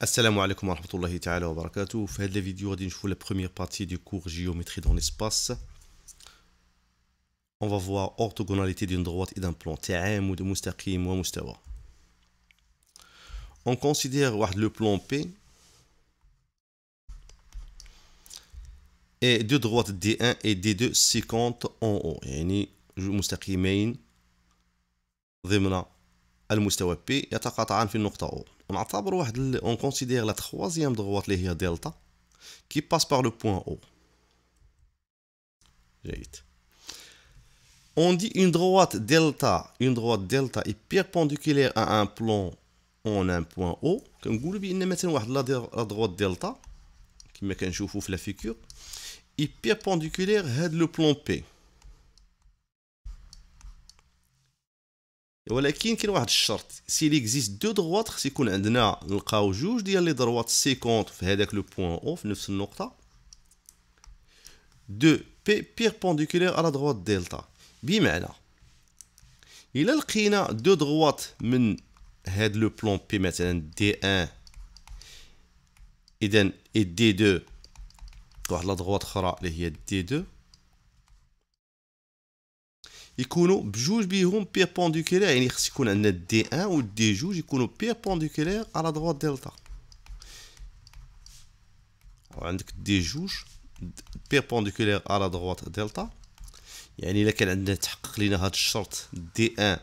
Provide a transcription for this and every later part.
Assalamu alaikum wa rahmatullahi ta'ala wa barakatuh. في هذا الفيديو غادي نشوفوا la première partie du cours géométrie dans l'espace. On va voir orthogonalité d'une droite et d'un plan تعامد مستقيم ومستوى. On considère واحد le plan P et deux droites D1 et D2 séquentes en haut يعني مستقيمين ضمن المستوى P يتقاطعان في النقطة O. ونعتبر واحد ال... اون كونسيدير لا تخوازيام دغوات اللي هي دلتا كي باس بار لو بوين او جيد On dit une droite delta, une droite delta est perpendiculaire à un plan en un point O. كنقولوا بان مثلا واحد لا droite delta كما كنشوفوا في لا فيكور est perpendiculaire هاد لو بلون بي ولكن كاين واحد الشرط. s'il existe deux droites خص يكون عندنا نلقاو جوج ديال les droites sécantes في هذاك le point O في نفس النقطة. de P perpendiculaires على droite delta بمعنى إلا لقينا deux droites من هاد le plan P مثلا D1 اذا et D2 واحد la droite أخرى اللي هي D2 يكونوا بجوج بيهم perpendiculaires يعني خص يكون عندنا D1 و D جوج يكونوا perpendiculaires على droite delta وعندك D جوج perpendiculaire على droite delta يعني إلا كان عندنا تحقق لينا هذا الشرط D1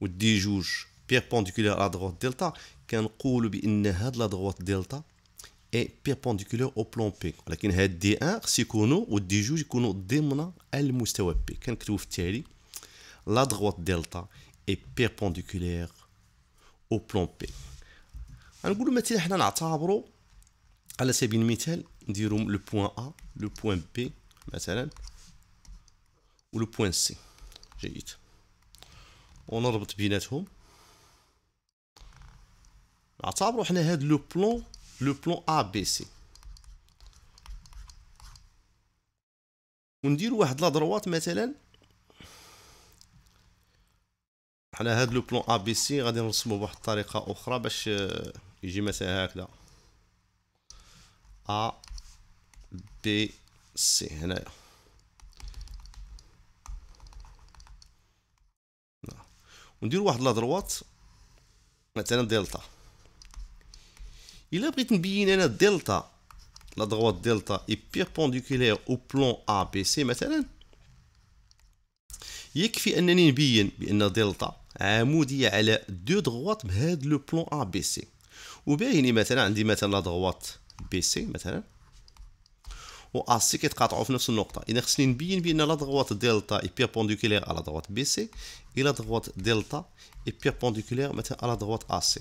و D جوج perpendiculaires على droite delta كنقولوا بأن هاد la droite delta اي بيربونديكولير او بلون بي ولكن هاد دي ان خص يكونوا و دي جوج يكونوا ضمن المستوى بي كنكتبوا في التالي لا دغوات دلتا اي بيربونديكولير او بلون بي غنقولوا مثلا حنا نعتبروا على سبيل المثال نديرو لو بوين ا لو بوين بي مثلا و لو بوين سي جيد ونربط بيناتهم نعتبروا حنا هاد لو بلون le plan ABC ونديرو واحد la droite مثلا. على هاد le plan ABC غادي نرسمو بواحد الطريقة أخرى باش يجي مثلا هكذا. ABC هنايا. ونديرو واحد la droite مثلا دلتا. الا بغيت نبين أنا دلتا la droite delta est perpendiculaire au plan ABC مثلا يكفي أنني نبين بأن دلتا عمودية على deux droites بهاد le plan ABC وبايني مثلا عندي مثلا la droite BC مثلا. و AC كيتقاطعوا في نفس النقطة. إذا خصني نبين بأن la droite delta est perpendiculaire على droite BC et la droite delta est perpendiculaire مثلا على droite AC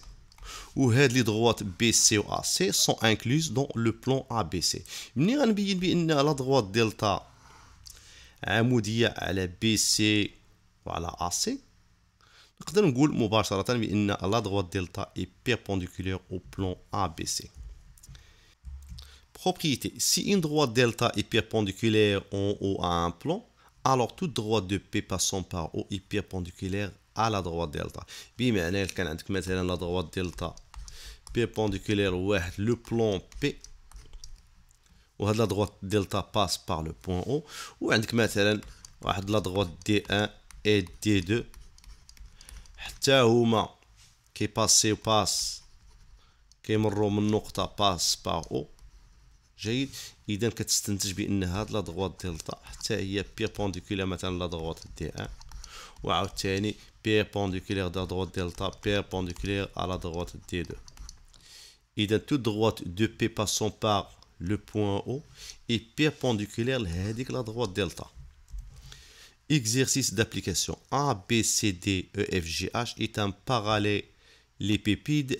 وهاد لي دغوات بي سي و ا سي سون انكلوز دون لو بلان ا بي سي ملي غنبين بان لا دغوات دلتا عموديه على بي سي وعلى ا سي نقدر نقول مباشره بان لا دغوات دلتا اي بيربونديكولير او بلان ا بي سي propriété si une droite delta est perpendiculaire en haut à un plan alors toute droite de P passant par O est perpendiculaire على droite delta بمعنى كان عندك مثلا la droite delta perpendiculaire واحد le plan P وهاد la droite delta passe par le point O وعندك مثلا واحد la droite D1 et D2 حتى هما كي passeيو passe كيمروا من نقطة passe par O جيد؟ اذا كتستنتج بأن هاد la droite delta حتى هي perpendiculaire مثلا la droite D1 وعاوتاني perpendiculaire de la droite delta perpendiculaire à la droite D2. إذا toute droite de P passant par le point O est perpendiculaire à la droite delta. Exercice d'application A, B, C, D, E, F, G, H est un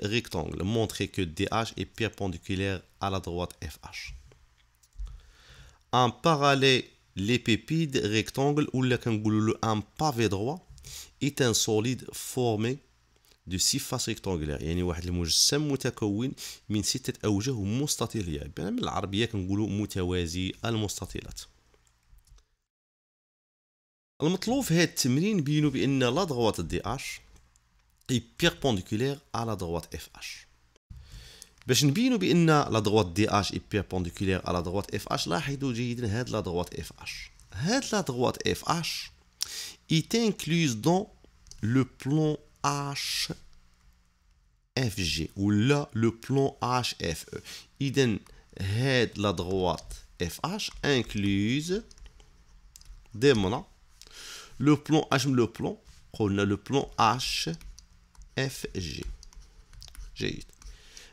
rectangle. Montrez que DH est perpendiculaire à la droite FH. Un parallèle parallélépipède rectangle ou un pavé droit est un solide formé de six faces rectangulaires. يعني واحد المجسم متكون من ستة أوجه مستطيلية بالعربية كنقولوا متوازي المستطيلات المطلوب في هذا التمرين بينوا بأن la droite DH est perpendiculaire على droite FH باش نبينو بان لا دروات دي اش اي بيربونديكولير على دروات اف اش لاحظوا جيدا هاد لا دروات اف اش هاد لا دروات اف اش est incluse dans le plan HFG ou là le plan HFE. إذن هاد la droite FH incluse ضمن le plan H le plan قلنا le plan HFG جيد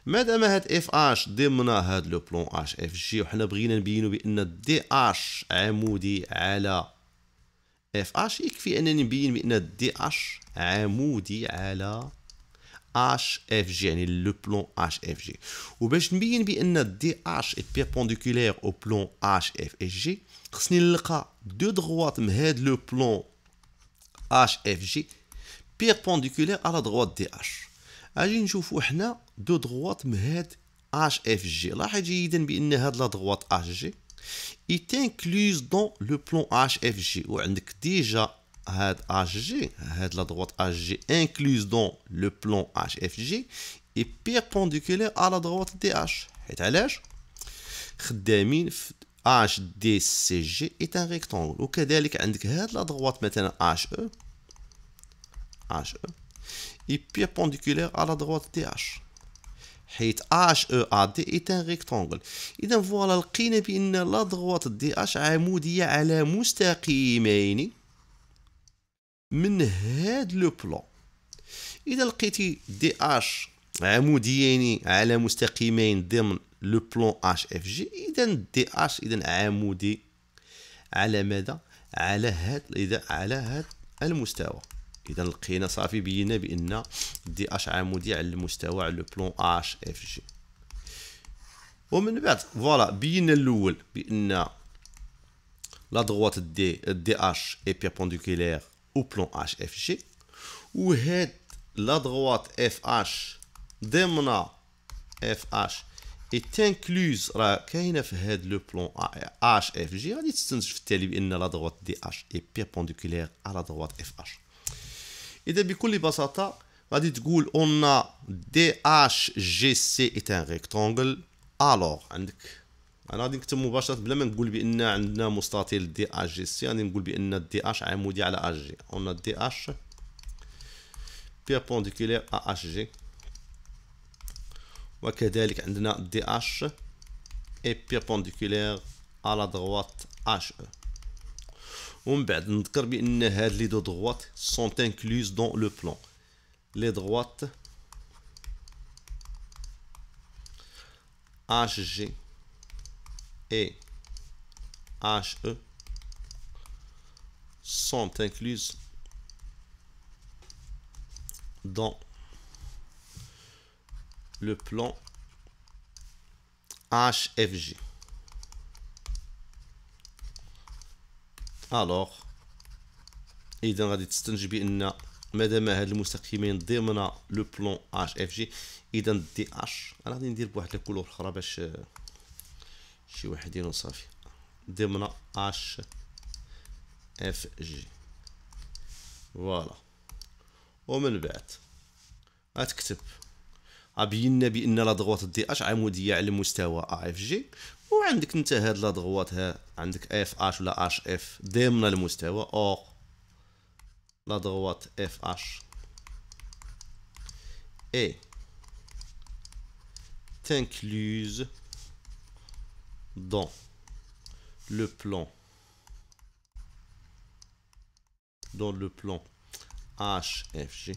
ما دام هاد FH ضمن هاد le plan HFG؟ وحنا بغينا نبينو بأن DH عمودي على FH. يكفي أنني نبين بأن دي آش عمودي على آش إف جي يعني لو بلون آش إف جي. وباش نبين بأن DH est perpendiculaire au plan HF FG خصني نلقى دو دغوات من هاد le plan آش إف جي بيربونديكولير على دغوات دي آش. أجي نشوفو حنا دو دغوات من هاد اش اف جي لاحظ جيدا بان هاد لا دغوات اش جي est incluse dans le plan HFG وعندك déjà هاد HG هاد la droite HG incluse dans le plan HFG est perpendiculaire à la droite DH حيت علاش خدامين في HDCG est un rectangle وكذلك عندك هاد la droite مثلا HE HE est perpendiculaire à la droite DH حيث HEAD est un rectangle إذا voilà لقينا بأن la droite DH عمودية على مستقيمين من هاد le plan. إذا لقيتي DH عموديين على مستقيمين ضمن le plan HFG إذا DH إذا عمودي على ماذا؟ على هاد إذا على هاد المستوى. إذا لقينا صافي بينا بأن DH عمودي على المستوى على le plan HFG. ومن بعد voilà بينا الأول بأن la droite D DH est perpendiculaire au plan HFG. وهاد la droite FH ضمن FH est incluse راه كاينة في هاد le plan HFG. غادي تستنتج في التالي بأن la droite DH est perpendiculaire على droite FH إذا بكل بساطة غادي تقول on DHGC est un rectangle alors عندك. أنا غادي نكتب مباشرة بلا ما نقول بأن عندنا مستطيل DHGC غادي نقول بأن DH عمودي على HG on DH perpendiculaire à HG وكذلك عندنا DH est perpendiculaire على droite HE ومن بعد نذكر بان هاد لي دو دغوات سون انكلوز دون لو بلان لي دغوات اش جي اي اش او sont incluses dans le plan HFG. اذا غادي تستنتج بان مادام هاد المستقيمين ضمن le plan HFG اذا DH أنا غادي ندير بواحد ال couleur أخرى باش شي واحد ينو صافي. ضمن HFG voilà. ومن بعد غتكتب بينا بأن la droite DH عموديه على مستوى HFG. وعندك أنت هاد la droite ها عندك إف اش ولا اش إف ضمن المستوى. أو la droite FH est. t'incluse dans le plan dans le plan HFG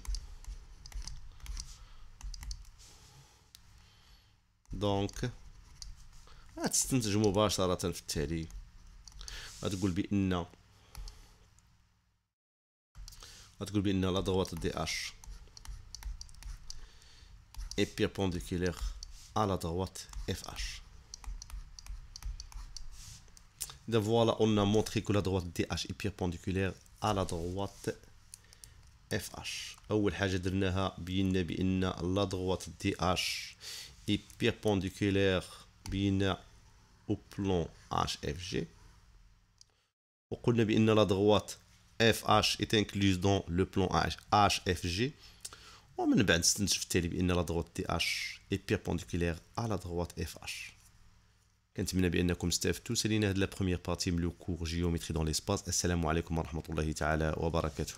دونك غتستنتج مباشرة في التالي. غتقول بأن غتقول بأن لا دغوات دي اش est perpendiculaire à la droite FH إذا voilà on a montré que la droite DH est perpendiculaire à la droite FH أول حاجة درناها بينا بأن la droite DH est perpendiculaire بينا au plan HFG. وقلنا بأن la droite FH est incluse dans le plan HFG. ومن بعد استنتج في التالي بان لا دروات تي اش اي بيربونديكولير على لا دروات اف اش كنتمنى بانكم استفدتوا سالينا هاد لا بروميير بارتي من لو كور جيومتري دون ليسباس السلام عليكم ورحمه الله تعالى وبركاته